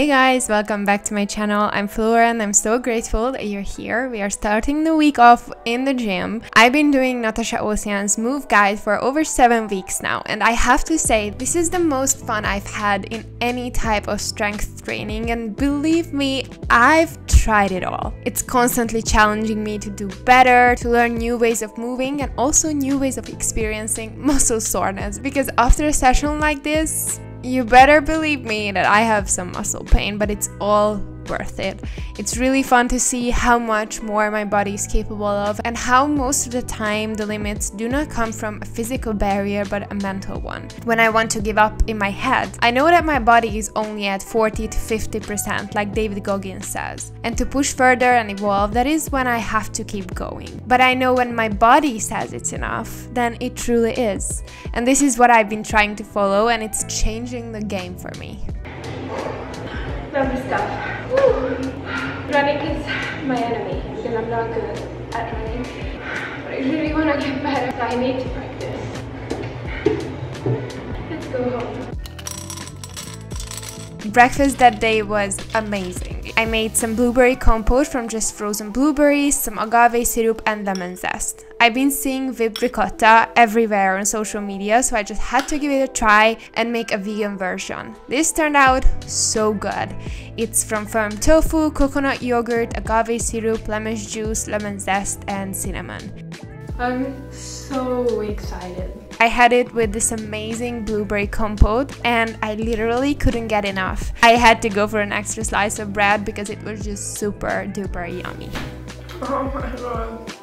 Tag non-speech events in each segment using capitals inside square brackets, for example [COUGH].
Hey guys, welcome back to my channel. I'm Flora and I'm so grateful that you're here. We are starting the week off in the gym. I've been doing Natacha Oceane's move guide for over 7 weeks now and I have to say this is the most fun I've had in any type of strength training and believe me, I've tried it all. It's constantly challenging me to do better, to learn new ways of moving and also new ways of experiencing [LAUGHS] muscle soreness because after a session like this, you better believe me that I have some muscle pain, but it's all worth it. It's really fun to see how much more my body is capable of and how most of the time the limits do not come from a physical barrier but a mental one. When I want to give up in my head, I know that my body is only at 40 to 50% like David Goggins says. And to push further and evolve, that is when I have to keep going. But I know when my body says it's enough, then it truly is. And this is what I've been trying to follow and it's changing the game for me. Lovely stuff. Woo. Running is my enemy because I'm not good at running. But I really want to get better, I need to practice. Let's go home. Breakfast that day was amazing. I made some blueberry compote from just frozen blueberries, some agave syrup and lemon zest. I've been seeing whipped ricotta everywhere on social media, so I just had to give it a try and make a vegan version. This turned out so good. It's from firm tofu, coconut yogurt, agave syrup, lemon juice, lemon zest, and cinnamon. I'm so excited. I had it with this amazing blueberry compote and I literally couldn't get enough. I had to go for an extra slice of bread because it was just super duper yummy. Oh my god.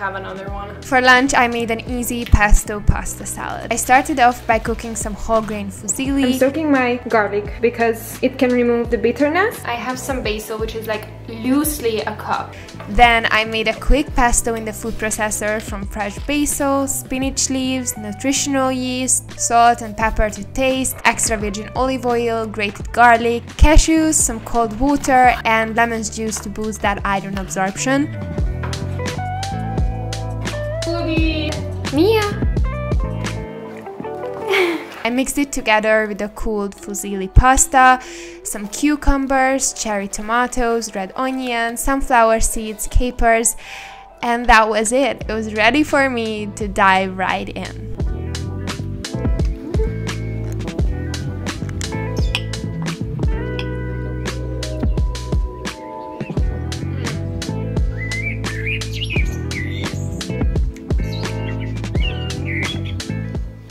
Have another one. For lunch, I made an easy pesto pasta salad. I started off by cooking some whole grain fusilli. I'm soaking my garlic because it can remove the bitterness. I have some basil, which is like loosely a cup. Then I made a quick pesto in the food processor from fresh basil, spinach leaves, nutritional yeast, salt and pepper to taste, extra virgin olive oil, grated garlic, cashews, some cold water, and lemon juice to boost that iron absorption. Mia! I mixed it together with the cooled fusilli pasta, some cucumbers, cherry tomatoes, red onion, sunflower seeds, capers, and that was it. It was ready for me to dive right in.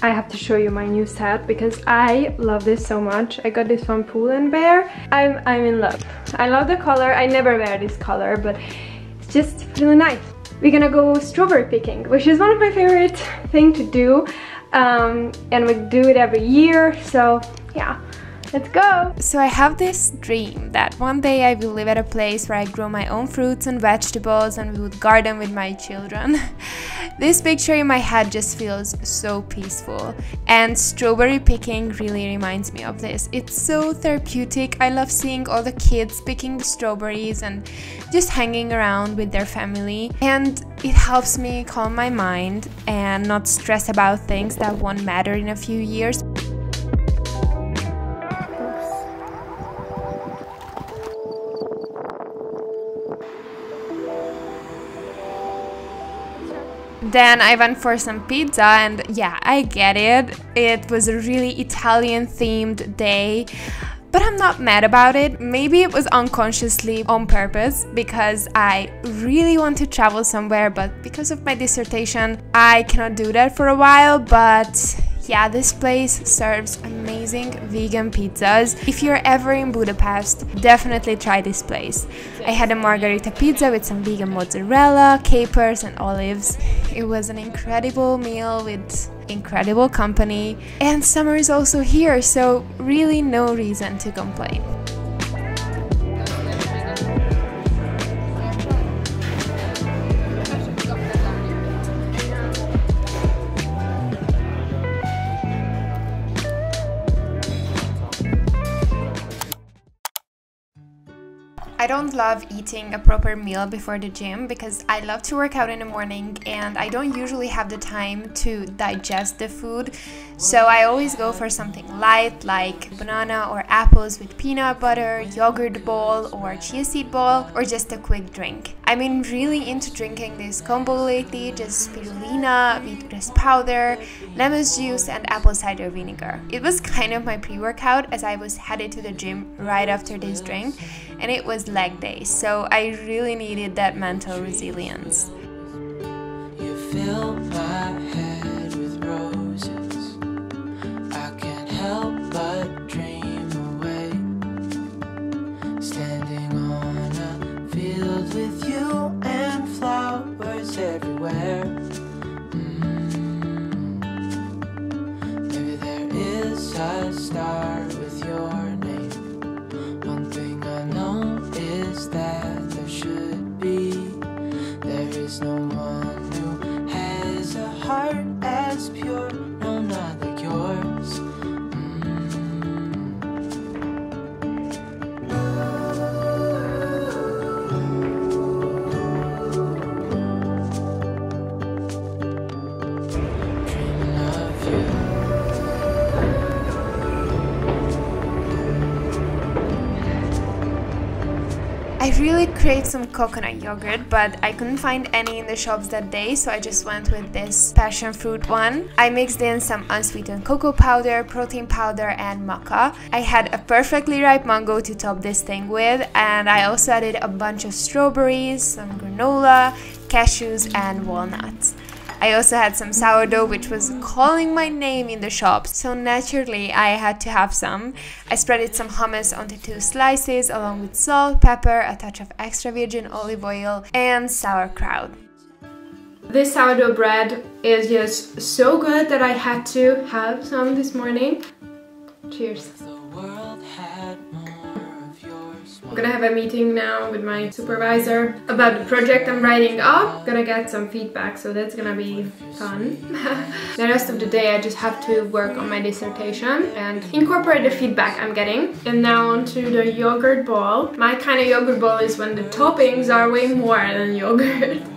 I have to show you my new set because I love this so much. I got this from Pull and Bear. I'm, I'm in love. I love the color. I never wear this color, but it's just really nice. We're gonna go strawberry picking, which is one of my favorite thing to do. Um, and we do it every year, so yeah. Let's go! So I have this dream that one day I will live at a place where I grow my own fruits and vegetables and we would garden with my children. [LAUGHS] this picture in my head just feels so peaceful and strawberry picking really reminds me of this. It's so therapeutic. I love seeing all the kids picking the strawberries and just hanging around with their family and it helps me calm my mind and not stress about things that won't matter in a few years. Then I went for some pizza and yeah, I get it. It was a really Italian themed day. But I'm not mad about it. Maybe it was unconsciously on purpose because I really want to travel somewhere, but because of my dissertation, I cannot do that for a while. But yeah, this place serves amazing vegan pizzas. If you're ever in Budapest, definitely try this place. I had a margarita pizza with some vegan mozzarella, capers, and olives. It was an incredible meal with incredible company, and summer is also here, so really no reason to complain. Don't love eating a proper meal before the gym because I love to work out in the morning and I don't usually have the time to digest the food. So I always go for something light like banana or apples with peanut butter, yogurt bowl or chia seed bowl or just a quick drink. I've been really into drinking this combo lately, just spirulina, wheatgrass powder, lemon juice and apple cider vinegar. It was [LAUGHS] kind of my pre-workout as I was headed to the gym right after this drink and it was leg day, so I really needed that mental resilience. I really craved some coconut yogurt, but I couldn't find any in the shops that day, so I just went with this passion fruit one. I mixed in some unsweetened cocoa powder, protein powder, and maca. I had a perfectly ripe mango to top this thing with, and I also added a bunch of strawberries, some granola, cashews, and walnuts. I also had some sourdough which was calling my name in the shop, so naturally I had to have some. I spreaded some hummus onto two slices along with salt, pepper, a touch of extra virgin olive oil and sauerkraut. This sourdough bread is just so good that I had to have some this morning. Cheers. I'm gonna have a meeting now with my supervisor about the project I'm writing up. Gonna get some feedback, so that's gonna be fun. [LAUGHS] the rest of the day I just have to work on my dissertation and incorporate the feedback I'm getting. And now onto the yogurt ball. My kind of yogurt ball is when the toppings are way more than yogurt. [LAUGHS]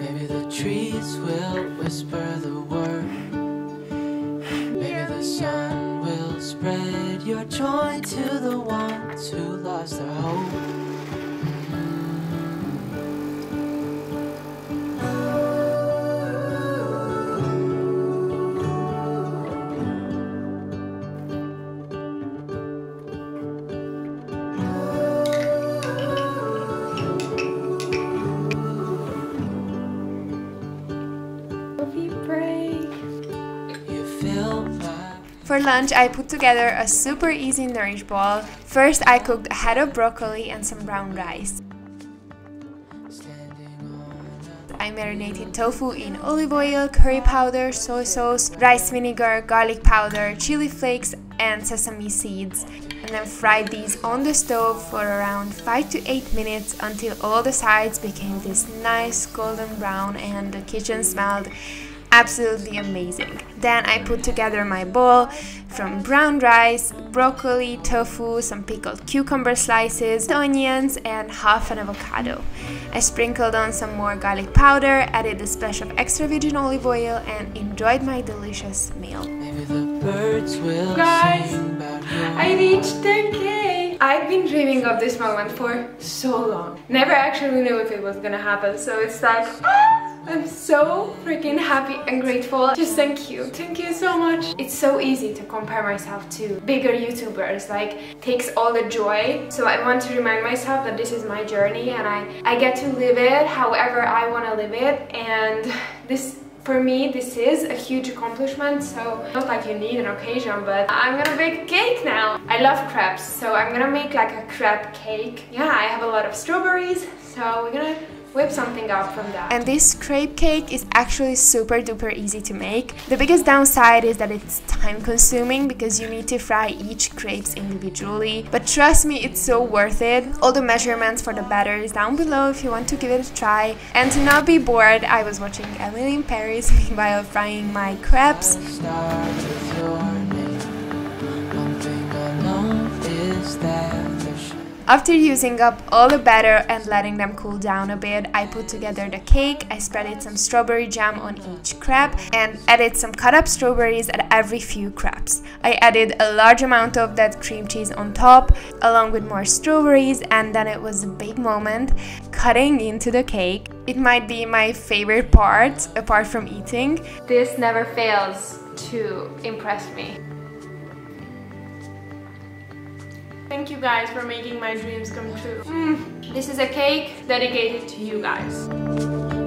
Maybe the trees will whisper the word. Maybe the sun will spread your joy to the ones who lost their hope. For lunch, I put together a super easy nourish bowl. First, I cooked a head of broccoli and some brown rice. I marinated tofu in olive oil, curry powder, soy sauce, rice vinegar, garlic powder, chili flakes, and sesame seeds. And then fried these on the stove for around 5 to 8 minutes until all the sides became this nice golden brown and the kitchen smelled absolutely amazing. Then I put together my bowl from brown rice, broccoli, tofu, some pickled cucumber slices, onions, and half an avocado. I sprinkled on some more garlic powder, added a splash of extra virgin olive oil, and enjoyed my delicious meal. Guys, I reached 10k! I've been dreaming of this moment for so long. Never actually knew if it was gonna happen, so it's like, ah! I'm so freaking happy and grateful. Just thank you. Thank you so much. It's so easy to compare myself to bigger YouTubers. Like, takes all the joy. So I want to remind myself that this is my journey and I, I get to live it however I want to live it. And this for me this is a huge accomplishment so not like you need an occasion but I'm gonna bake a cake now I love crepes so I'm gonna make like a crepe cake yeah I have a lot of strawberries so we're gonna whip something up from that. And this crepe cake is actually super duper easy to make. The biggest downside is that it's time consuming because you need to fry each crepes individually. But trust me, it's so worth it. All the measurements for the batter is down below if you want to give it a try. And to not be bored, I was watching Emily in Paris [LAUGHS] meanwhile frying my crepes. After using up all the batter and letting them cool down a bit, I put together the cake, I spreaded some strawberry jam on each crepe and added some cut up strawberries at every few crepes. I added a large amount of that cream cheese on top along with more strawberries and then it was a big moment cutting into the cake. It might be my favorite part apart from eating. This never fails to impress me. Thank you guys for making my dreams come true. Mm, this is a cake dedicated to you guys.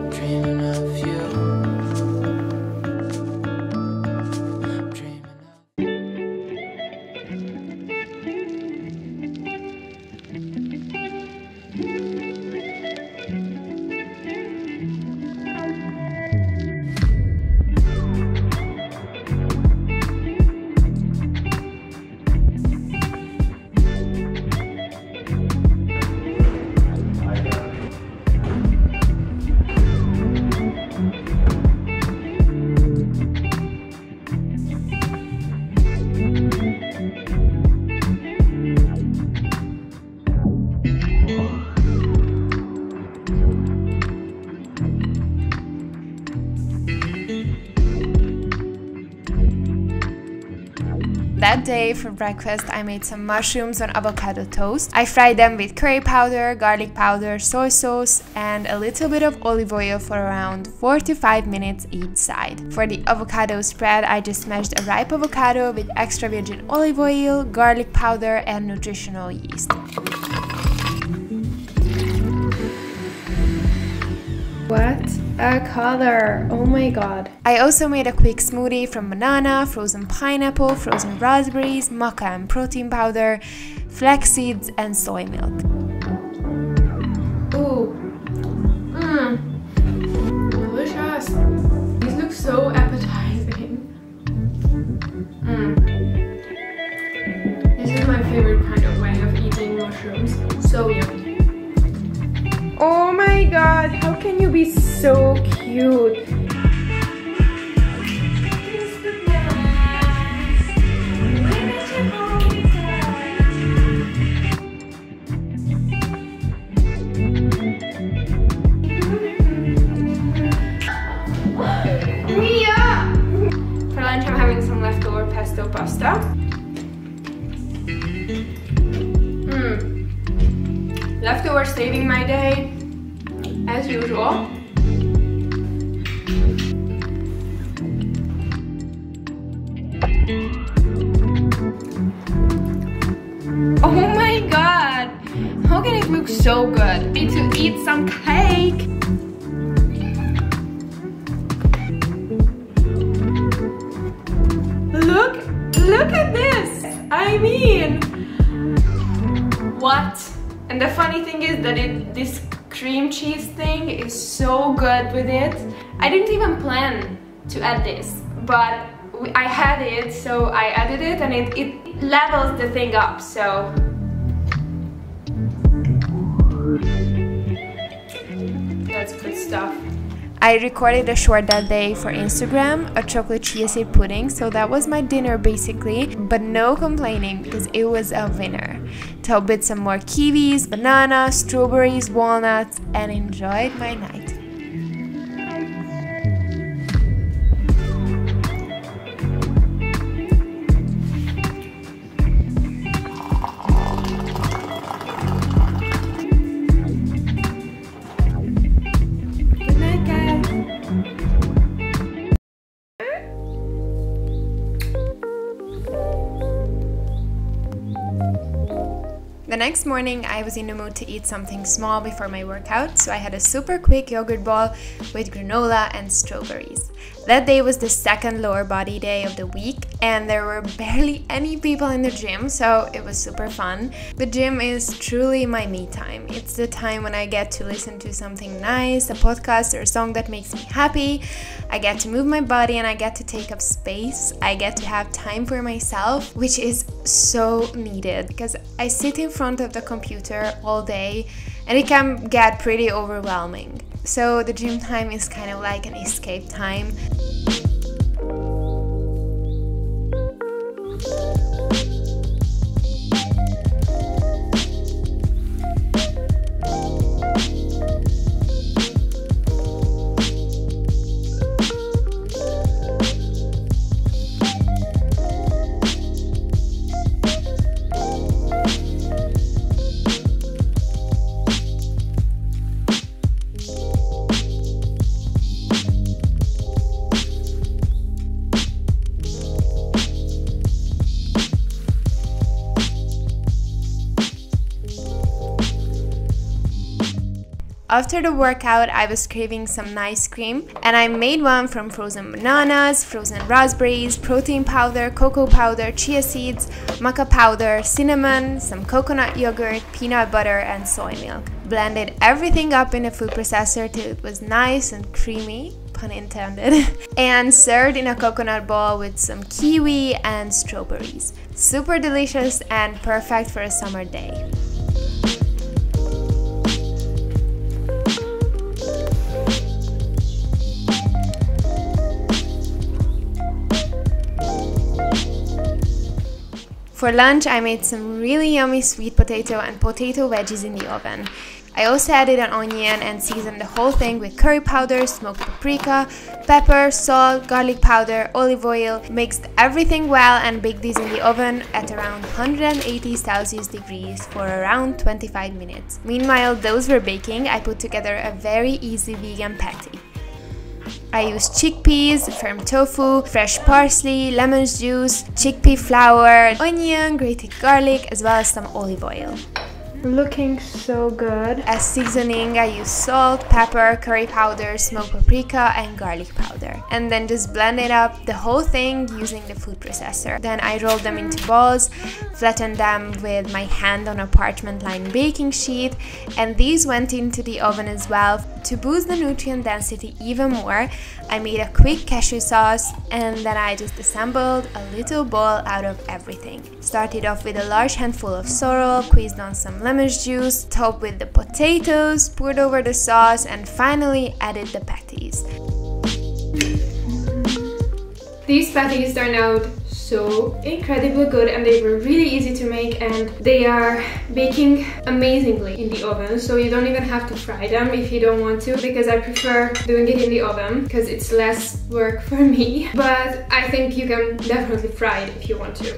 That day for breakfast I made some mushrooms on avocado toast. I fried them with curry powder, garlic powder, soy sauce and a little bit of olive oil for around 4 to 5 minutes each side. For the avocado spread I just mashed a ripe avocado with extra virgin olive oil, garlic powder and nutritional yeast. What a color! Oh my god. I also made a quick smoothie from banana, frozen pineapple, frozen raspberries, maca and protein powder, flax seeds, and soy milk. Ooh. Mmm. Delicious. These look so appetizing. Mmm. This is my favorite kind of way of eating mushrooms. So yummy. Oh my god, how can you be so cute? For lunch I'm having some leftover pesto pasta. Mm. Leftover saving my day, as usual. How can it look so good? Need to eat some cake! Look, look at this! I mean, what? And the funny thing is that it, this cream cheese thing is so good with it. I didn't even plan to add this, but I had it, so I added it and it, it levels the thing up, so. Stuff. I recorded a short that day for Instagram, a chocolate chia seed pudding, so that was my dinner basically, but no complaining because it was a winner. Topped with some more kiwis, banana, strawberries, walnuts, and enjoyed my night. Next morning, I was in the mood to eat something small before my workout, so I had a super quick yogurt ball with granola and strawberries. That day was the second lower body day of the week, and there were barely any people in the gym, so it was super fun. The gym is truly my me time. It's the time when I get to listen to something nice, a podcast or a song that makes me happy. I get to move my body and I get to take up space. I get to have time for myself, which is so needed because I sit in front of the computer all day and it can get pretty overwhelming. So the gym time is kind of like an escape time. After the workout, I was craving some nice cream and I made one from frozen bananas, frozen raspberries, protein powder, cocoa powder, chia seeds, maca powder, cinnamon, some coconut yogurt, peanut butter, and soy milk. Blended everything up in a food processor till it was nice and creamy pun intended, [LAUGHS] and served in a coconut bowl with some kiwi and strawberries. Super delicious and perfect for a summer day. For lunch, I made some really yummy sweet potato and potato veggies in the oven. I also added an onion and seasoned the whole thing with curry powder, smoked paprika, pepper, salt, garlic powder, olive oil, mixed everything well and baked these in the oven at around 180 Celsius degrees for around 25 minutes. Meanwhile, those were baking, I put together a very easy vegan patty. I use chickpeas, firm tofu, fresh parsley, lemon juice, chickpea flour, onion, grated garlic, as well as some olive oil. Looking so good. As seasoning, I use salt, pepper, curry powder, smoked paprika, and garlic powder. And then just blend it up, the whole thing, using the food processor. Then I roll them into balls, flatten them with my hand on a parchment lined baking sheet, and these went into the oven as well. To boost the nutrient density even more, I made a quick cashew sauce, and then I just assembled a little bowl out of everything. Started off with a large handful of sorrel, squeezed on some lemon lemon juice, topped with the potatoes, poured over the sauce, and finally added the patties. These patties turned out so incredibly good and they were really easy to make and they are baking amazingly in the oven so you don't even have to fry them if you don't want to because I prefer doing it in the oven because it's less work for me [LAUGHS] but I think you can definitely fry it if you want to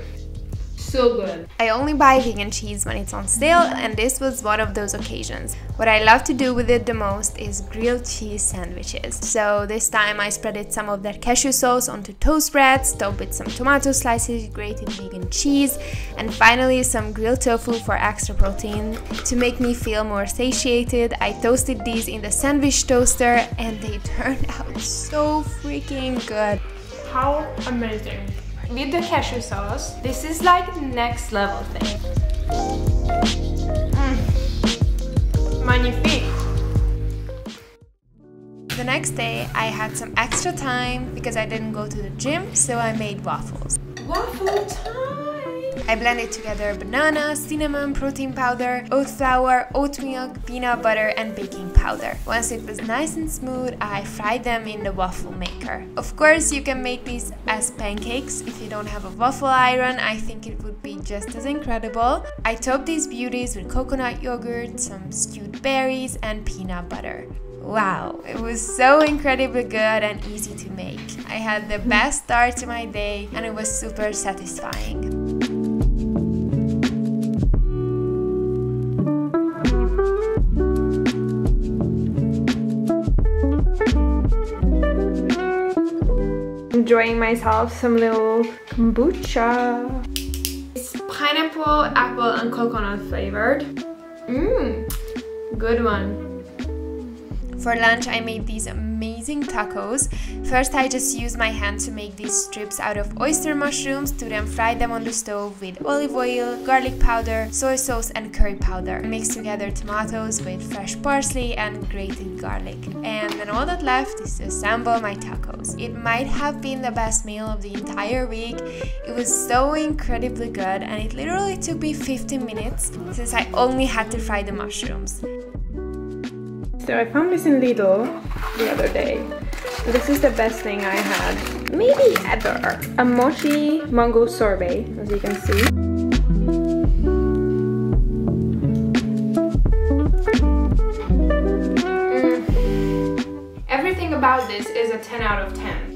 so good. I only buy vegan cheese when it's on sale and this was one of those occasions. What I love to do with it the most is grilled cheese sandwiches. So this time I spreaded some of that cashew sauce onto toast breads, topped with some tomato slices, grated vegan cheese, and finally some grilled tofu for extra protein. To make me feel more satiated, I toasted these in the sandwich toaster and they [LAUGHS] turned out so freaking good. How amazing with the cashew sauce. This is like next level thing. Mm. Magnifique. The next day, I had some extra time because I didn't go to the gym, so I made waffles. Waffle time! I blended together banana, cinnamon, protein powder, oat flour, oat milk, peanut butter, and baking powder. Once it was nice and smooth, I fried them in the waffle maker. Of course, you can make these as pancakes. If you don't have a waffle iron, I think it would be just as incredible. I topped these beauties with coconut yogurt, some stewed berries, and peanut butter. Wow, it was so incredibly good and easy to make. I had the best start to my day and it was super satisfying. Enjoying myself some little kombucha. It's pineapple, apple, and coconut flavored. Mmm, good one. For lunch, I made these amazing tacos. First, I just used my hand to make these strips out of oyster mushrooms to then fry them on the stove with olive oil, garlic powder, soy sauce, and curry powder. Mix together tomatoes with fresh parsley and grated garlic. And then all that left is to assemble my tacos. It might have been the best meal of the entire week. It was so incredibly good and it literally took me 15 minutes since I only had to fry the mushrooms. So I found this in Lidl the other day. This is the best thing I had, maybe ever. A mochi mango sorbet, as you can see. Mm. Everything about this is a 10 out of 10.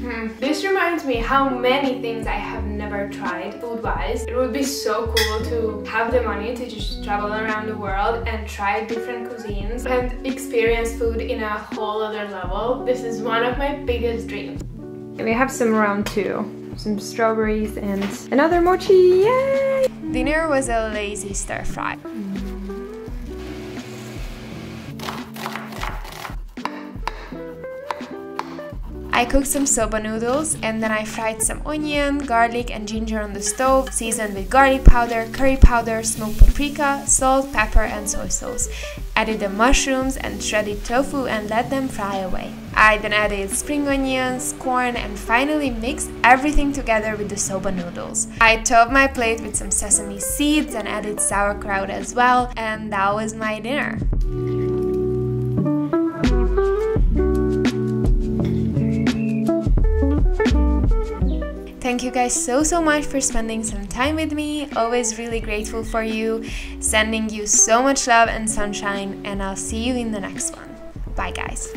Hmm. This reminds me how many things I have never tried food-wise. It would be so cool to have the money to just travel around the world and try different cuisines and experience food in a whole other level. This is one of my biggest dreams. We have some round two. Some strawberries and another mochi, yay! Dinner was a lazy stir fry. I cooked some soba noodles and then I fried some onion, garlic and ginger on the stove, seasoned with garlic powder, curry powder, smoked paprika, salt, pepper and soy sauce. Added the mushrooms and shredded tofu and let them fry away. I then added spring onions, corn and finally mixed everything together with the soba noodles. I topped my plate with some sesame seeds and added sauerkraut as well and that was my dinner. Thank you guys so so much for spending some time with me. Always really grateful for you. Sending you so much love and sunshine and I'll see you in the next one. Bye guys.